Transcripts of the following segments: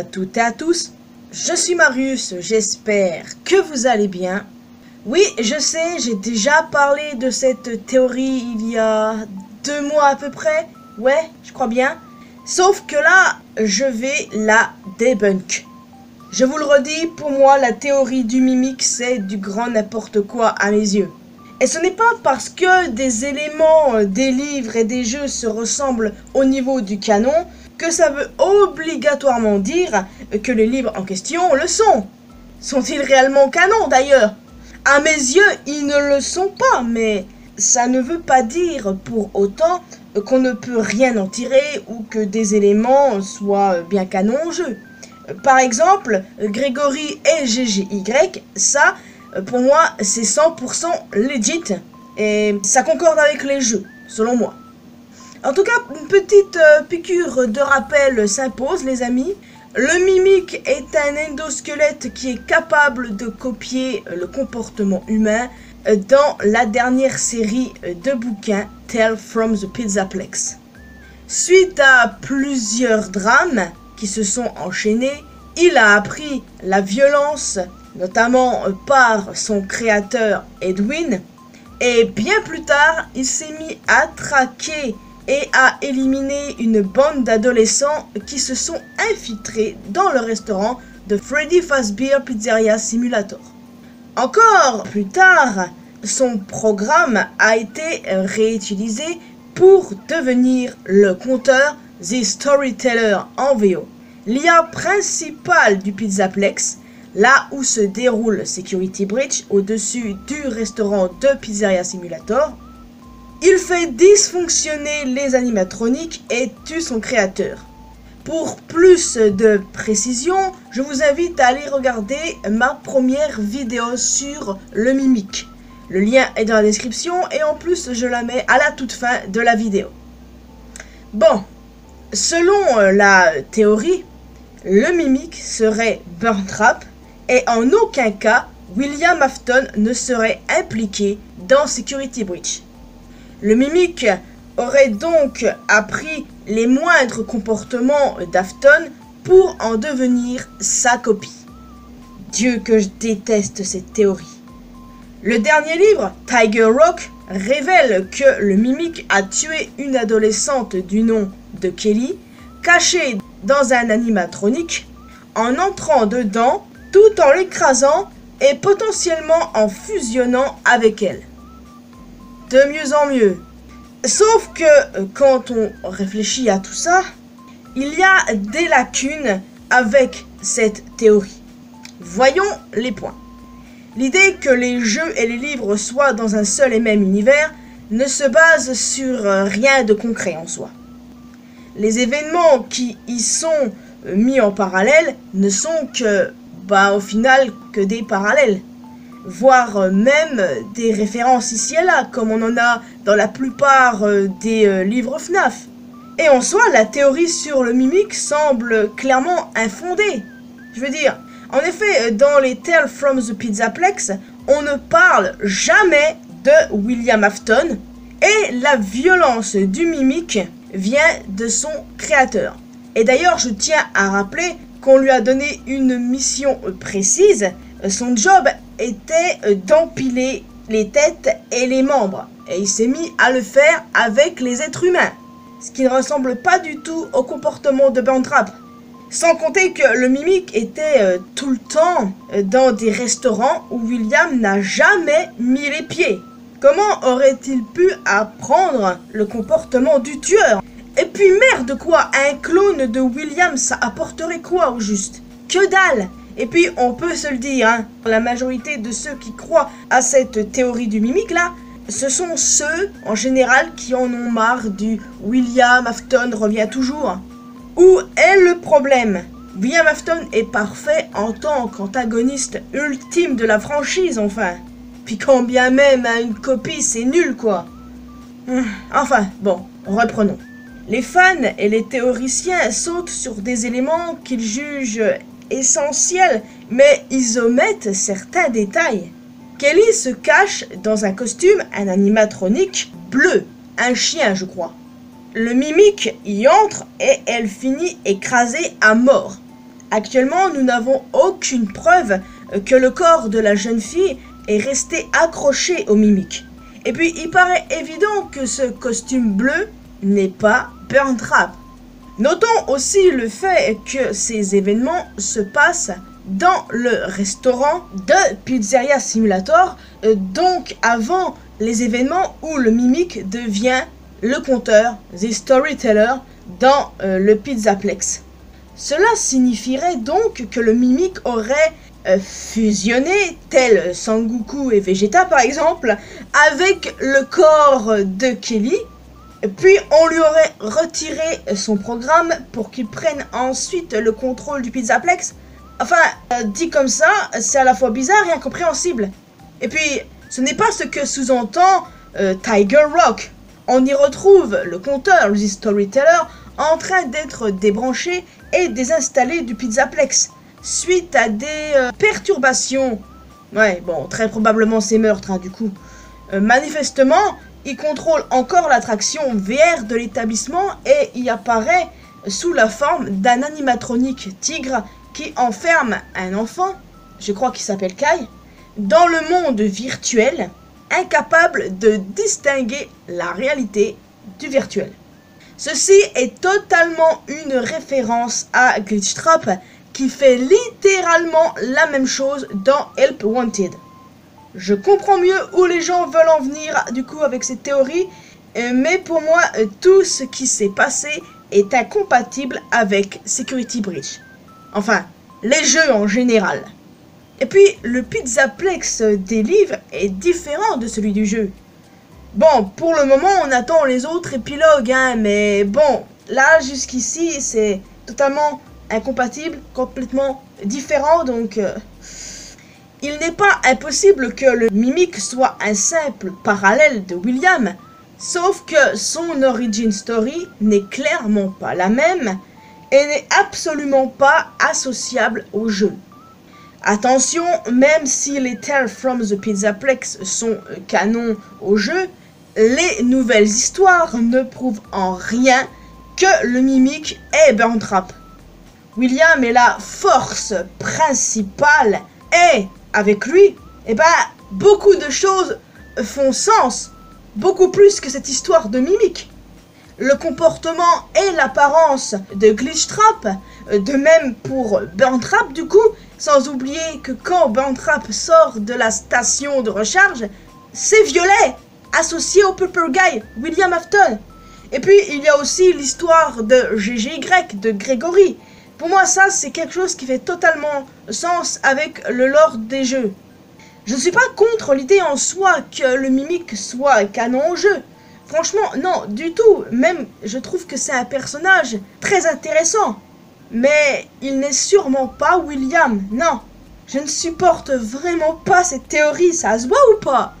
à toutes et à tous. Je suis Marius, j'espère que vous allez bien. Oui, je sais, j'ai déjà parlé de cette théorie il y a deux mois à peu près. Ouais, je crois bien. Sauf que là, je vais la débunk. Je vous le redis, pour moi, la théorie du mimique, c'est du grand n'importe quoi à mes yeux. Et ce n'est pas parce que des éléments euh, des livres et des jeux se ressemblent au niveau du canon que ça veut obligatoirement dire que les livres en question le sont. Sont-ils réellement canon d'ailleurs? À mes yeux, ils ne le sont pas, mais ça ne veut pas dire pour autant qu'on ne peut rien en tirer ou que des éléments soient bien canons en jeu. Par exemple, Grégory et GGY, ça, pour moi, c'est 100% legit. Et ça concorde avec les jeux, selon moi. En tout cas, une petite euh, piqûre de rappel s'impose, les amis. Le mimique est un endosquelette qui est capable de copier euh, le comportement humain dans la dernière série de bouquins Tell from the Pizzaplex. Suite à plusieurs drames qui se sont enchaînés, il a appris la violence notamment par son créateur Edwin. Et bien plus tard, il s'est mis à traquer et à éliminer une bande d'adolescents qui se sont infiltrés dans le restaurant de Freddy Fazbear Pizzeria Simulator. Encore plus tard, son programme a été réutilisé pour devenir le compteur The Storyteller en VO. L'IA principale du Pizzaplex là où se déroule Security Breach, au-dessus du restaurant de Pizzeria Simulator. Il fait dysfonctionner les animatroniques et tue son créateur. Pour plus de précision, je vous invite à aller regarder ma première vidéo sur le mimique. Le lien est dans la description et en plus je la mets à la toute fin de la vidéo. Bon, selon la théorie, le mimique serait Burn Trap, et en aucun cas William Afton ne serait impliqué dans Security Breach. Le mimique aurait donc appris les moindres comportements d'Afton pour en devenir sa copie. Dieu que je déteste cette théorie. Le dernier livre, Tiger Rock, révèle que le mimique a tué une adolescente du nom de Kelly, cachée dans un animatronique, en entrant dedans tout en l'écrasant et potentiellement en fusionnant avec elle. De mieux en mieux. Sauf que euh, quand on réfléchit à tout ça, il y a des lacunes avec cette théorie. Voyons les points. L'idée que les jeux et les livres soient dans un seul et même univers ne se base sur euh, rien de concret en soi. Les événements qui y sont euh, mis en parallèle ne sont que bah, au final que des parallèles, voire euh, même des références ici et là, comme on en a dans la plupart euh, des euh, livres FNAF. Et en soi, la théorie sur le mimique semble clairement infondée. Je veux dire, en effet, dans les Tales from the Pizzaplex, on ne parle jamais de William Afton, et la violence du mimique vient de son créateur. Et d'ailleurs, je tiens à rappeler qu'on lui a donné une mission précise, son job était d'empiler les têtes et les membres. Et il s'est mis à le faire avec les êtres humains. Ce qui ne ressemble pas du tout au comportement de Trap. Sans compter que le mimique était euh, tout le temps euh, dans des restaurants où William n'a jamais mis les pieds. Comment aurait-il pu apprendre le comportement du tueur? Et puis merde quoi, un clone de William, ça apporterait quoi au juste? Que dalle Et puis on peut se le dire, hein, la majorité de ceux qui croient à cette théorie du mimique là, ce sont ceux en général qui en ont marre du William Afton revient toujours. Où est le problème? William Afton est parfait en tant qu'antagoniste ultime de la franchise enfin. Puis quand bien même à une copie c'est nul quoi. Hum, enfin bon, reprenons. Les fans et les théoriciens sautent sur des éléments qu'ils jugent essentiels, mais ils omettent certains détails. Kelly se cache dans un costume, un animatronique bleu, un chien je crois. le mimique y entre et elle finit écrasée à mort. Actuellement, nous n'avons aucune preuve que le corps de la jeune fille est resté accroché au mimique. Et puis, il paraît évident que ce costume bleu n'est pas Burn Trap. Notons aussi le fait que ces événements se passent dans le restaurant de Pizzeria Simulator, euh, donc avant les événements où le mimique devient le conteur, the storyteller, dans euh, le Pizzaplex. Cela signifierait donc que le mimique aurait euh, fusionné, tel Sangoku et Vegeta par exemple, avec le corps de Kelly, puis on lui aurait retiré son programme pour qu'il prenne ensuite le contrôle du Pizzaplex. Enfin, euh, dit comme ça, c'est à la fois bizarre et incompréhensible. Et puis, ce n'est pas ce que sous-entend euh, Tiger Rock. On y retrouve le compteur, le storyteller, en train d'être débranché et désinstallé du Pizzaplex suite à des euh, perturbations. Ouais, bon, très probablement ces meurtres, hein, du coup. manifestement, il contrôle encore l'attraction VR de l'établissement et y apparaît sous la forme d'un animatronique tigre qui enferme un enfant, je crois qu'il s'appelle Kai, dans le monde virtuel, incapable de distinguer la réalité du virtuel. Ceci est totalement une référence à Glitchtrap qui fait littéralement la même chose dans Help Wanted. Je comprends mieux où les gens veulent en venir du coup avec cette théorie, euh, mais pour moi euh, tout ce qui s'est passé est incompatible avec Security Breach. Enfin, les jeux en général. Et puis, le Pizzaplex des livres est différent de celui du jeu. Bon, pour le moment, on attend les autres épilogues, hein, mais bon, là, jusqu'ici, c'est totalement incompatible, complètement différent, donc... Euh, il n'est pas impossible que le mimique soit un simple parallèle de William, sauf que son origin story n'est clairement pas la même et n'est absolument pas associable au jeu. Attention, même si les Tales from the Pizzaplex sont canons au jeu, les nouvelles histoires ne prouvent en rien que le mimique est Burn Trap. William est la force principale et avec lui, eh ben, beaucoup de choses font sens, beaucoup plus que cette histoire de mimique le comportement et l'apparence de Glitchtrap, euh, de même pour Burntrap du coup, sans oublier que quand Burntrap sort de la station de recharge, c'est Violet, associé au Purple Guy, William Afton. Et puis il y a aussi l'histoire de GGY, de Gregory. Pour moi ça c'est quelque chose qui fait totalement sens avec le lore des jeux. Je ne suis pas contre l'idée en soi que le mimique soit canon au jeu, Franchement, non, du tout. Même, je trouve que c'est un personnage très intéressant. Mais il n'est sûrement pas William, non. Je ne supporte vraiment pas cette théorie, ça se voit ou pas?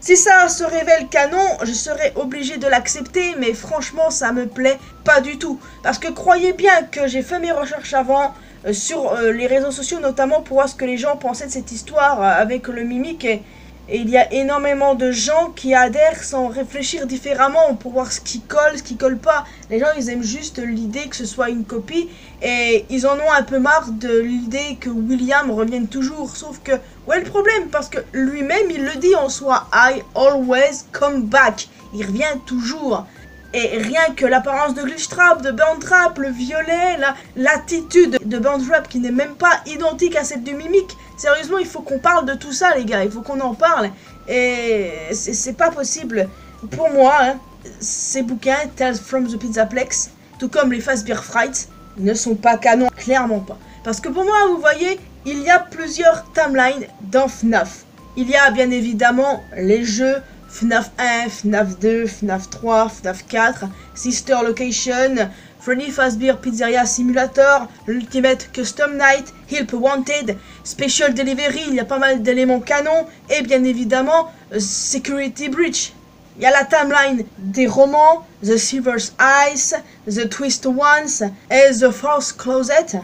Si ça se révèle canon, je serais obligé de l'accepter, mais franchement, ça me plaît pas du tout. Parce que croyez bien que j'ai fait mes recherches avant, euh, sur euh, les réseaux sociaux notamment, pour voir ce que les gens pensaient de cette histoire euh, avec le mimique, et et il y a énormément de gens qui adhèrent sans réfléchir différemment pour voir ce qui colle, ce qui colle pas. Les gens, ils aiment juste l'idée que ce soit une copie et ils en ont un peu marre de l'idée que William revienne toujours. Sauf que, où est le problème? Parce que lui-même, il le dit en soi, I always come back. Il revient toujours. Et rien que l'apparence de Glitchtrap, de Trap, le violet, l'attitude de Trap qui n'est même pas identique à celle du Mimic. Sérieusement, il faut qu'on parle de tout ça, les gars. Il faut qu'on en parle. Et c'est pas possible. Pour moi, hein, ces bouquins, Tales from the Pizzaplex, tout comme les Fast Beer Frights, ne sont pas canons. Clairement pas. Parce que pour moi, vous voyez, il y a plusieurs timelines dans FNAF. Il y a bien évidemment les jeux FNAF 1, FNAF 2, FNAF 3, FNAF 4, Sister Location, Freddy Fazbear Pizzeria Simulator, Ultimate Custom Night, Help Wanted, Special Delivery, il y a pas mal d'éléments canons, et bien évidemment euh, Security Breach. Il y a la timeline des romans, The Silver's Eyes, The Twist Ones et The False Closet.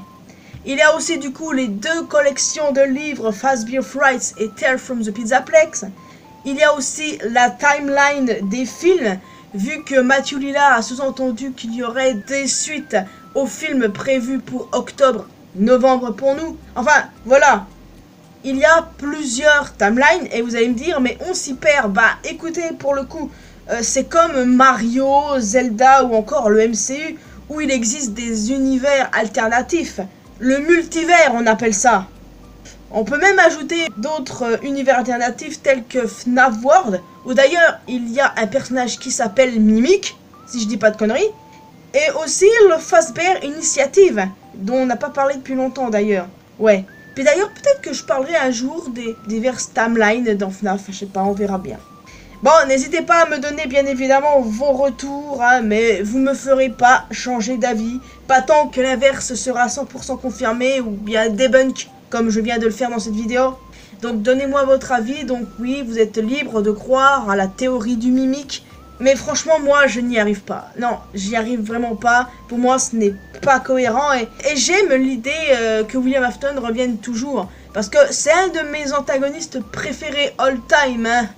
Il y a aussi du coup les deux collections de livres Fazbear Frights et Tale from the Pizzaplex. Il y a aussi la timeline des films vu que Matthew Lillard a sous-entendu qu'il y aurait des suites au film prévu pour octobre, novembre pour nous. Enfin, voilà. Il y a plusieurs timelines et vous allez me dire, mais on s'y perd. Bah écoutez, pour le coup, euh, c'est comme Mario, Zelda ou encore le MCU où il existe des univers alternatifs. Le multivers, on appelle ça. On peut même ajouter d'autres euh, univers alternatifs tels que FNAF World, où d'ailleurs il y a un personnage qui s'appelle Mimic, si je dis pas de conneries, et aussi le Fazbear Initiative, dont on n'a pas parlé depuis longtemps d'ailleurs. Ouais. Puis d'ailleurs, peut-être que je parlerai un jour des diverses timelines dans FNAF, je sais pas, on verra bien. Bon, n'hésitez pas à me donner bien évidemment vos retours, hein, mais vous me ferez pas changer d'avis. Pas tant que l'inverse sera 100% confirmé ou bien debunk, comme je viens de le faire dans cette vidéo. Donc donnez-moi votre avis, donc oui, vous êtes libre de croire à la théorie du mimique. Mais franchement, moi, je n'y arrive pas. Non, j'y arrive vraiment pas. Pour moi, ce n'est pas cohérent. Et, j'aime l'idée euh, que William Afton revienne toujours. Parce que c'est un de mes antagonistes préférés all time. Hein.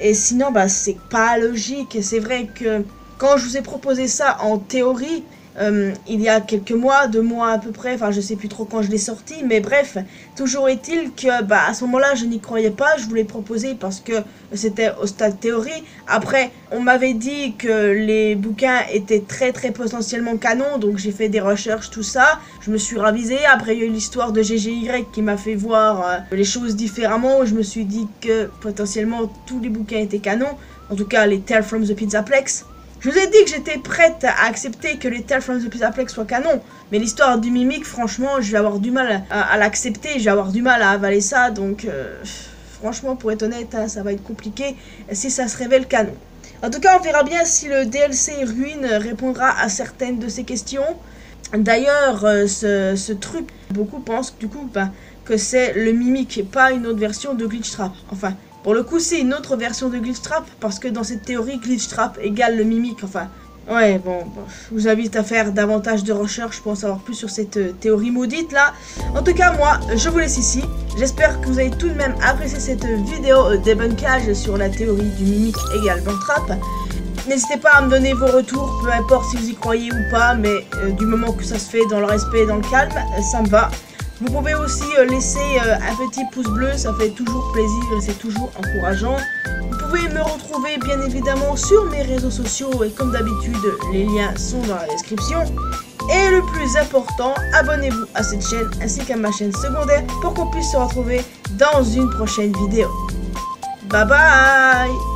Et sinon, bah, c'est pas logique. C'est vrai que quand je vous ai proposé ça en théorie, euh, il y a quelques mois, deux mois à peu près, enfin je sais plus trop quand je l'ai sorti, mais bref, toujours est-il que bah, à ce moment-là je n'y croyais pas, je voulais proposer parce que c'était au stade théorie. Après, on m'avait dit que les bouquins étaient très très potentiellement canons, donc j'ai fait des recherches, tout ça, je me suis ravisé. Après, il y a eu l'histoire de GGY qui m'a fait voir euh, les choses différemment, je me suis dit que potentiellement tous les bouquins étaient canons, en tout cas les Tales from the Pizzaplex. Je vous ai dit que j'étais prête à accepter que les Tales from the Pizzaplex soient canon, mais l'histoire du mimique, franchement, je vais avoir du mal à, l'accepter, je vais avoir du mal à avaler ça, donc euh, franchement, pour être honnête, hein, ça va être compliqué si ça se révèle canon. En tout cas, on verra bien si le DLC Ruine répondra à certaines de ces questions. D'ailleurs, euh, ce, truc, beaucoup pensent du coup bah, que c'est le mimique pas une autre version de Glitch Trap. Enfin, pour le coup, c'est une autre version de Glitch Trap, parce que dans cette théorie, Glitch Trap égale le mimique, enfin... Ouais, bon, je vous invite à faire davantage de recherches pour en savoir plus sur cette euh, théorie maudite là. En tout cas, moi, je vous laisse ici. J'espère que vous avez tout de même apprécié cette vidéo euh, débunkage sur la théorie du mimique égale Trap. N'hésitez pas à me donner vos retours, peu importe si vous y croyez ou pas, mais euh, du moment que ça se fait dans le respect et dans le calme, ça me va. Vous pouvez aussi euh, laisser euh, un petit pouce bleu, ça fait toujours plaisir et c'est toujours encourageant. Vous pouvez me retrouver bien évidemment sur mes réseaux sociaux et comme d'habitude, les liens sont dans la description. Et le plus important, abonnez-vous à cette chaîne ainsi qu'à ma chaîne secondaire pour qu'on puisse se retrouver dans une prochaine vidéo. Bye bye